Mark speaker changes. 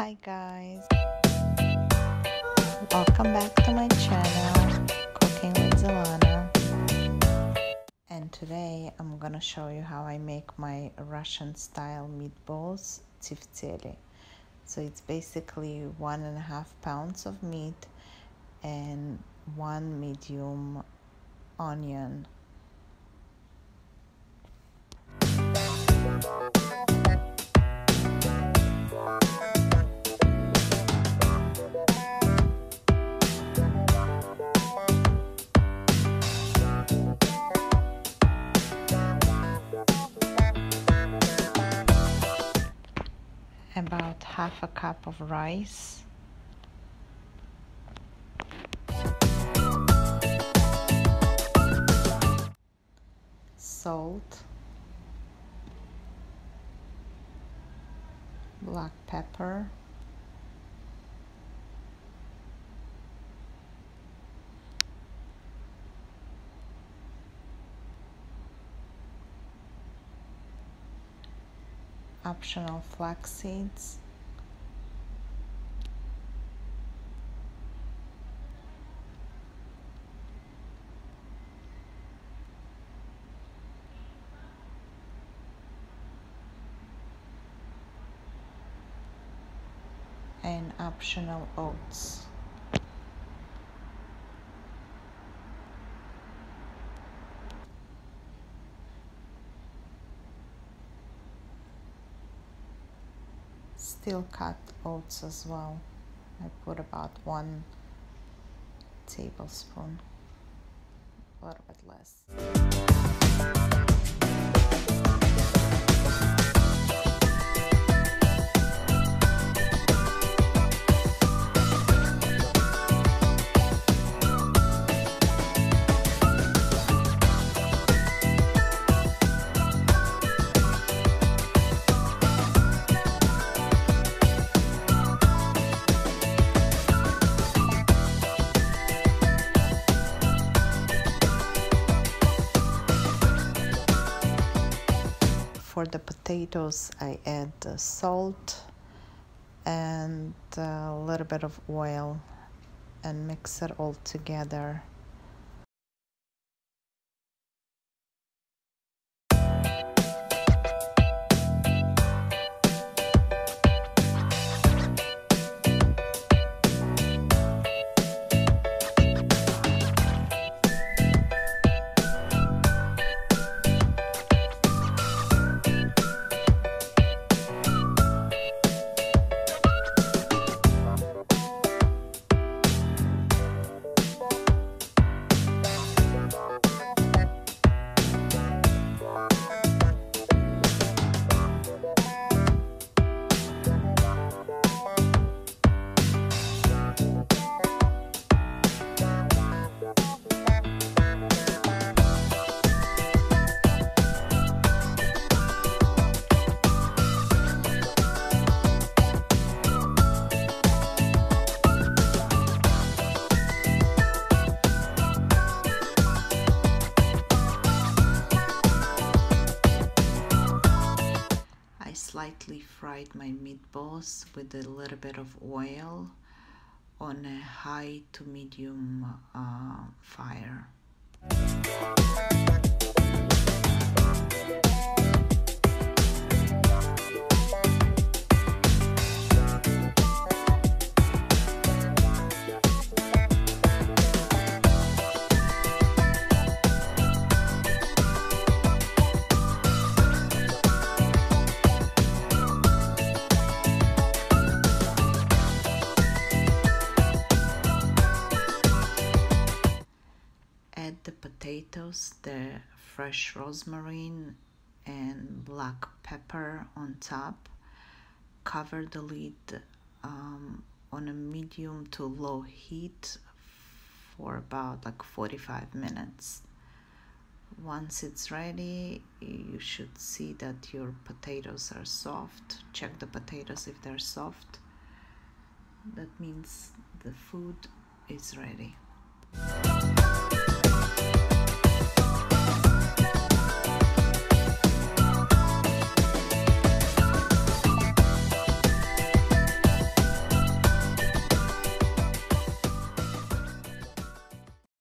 Speaker 1: Hi guys, welcome back to my channel, Cooking with Zilana. And today I'm gonna show you how I make my Russian style meatballs, tifteli. So it's basically one and a half pounds of meat and one medium onion half a cup of rice. Salt. Black pepper. Optional flax seeds and optional oats. Still cut oats as well. I put about one tablespoon, a little bit less. For the potatoes I add salt and a little bit of oil and mix it all together slightly fried my meatballs with a little bit of oil on a high to medium uh, fire. Potatoes, the fresh rosemary and black pepper on top. Cover the lid um, on a medium to low heat for about like 45 minutes. Once it's ready, you should see that your potatoes are soft. Check the potatoes if they're soft. That means the food is ready.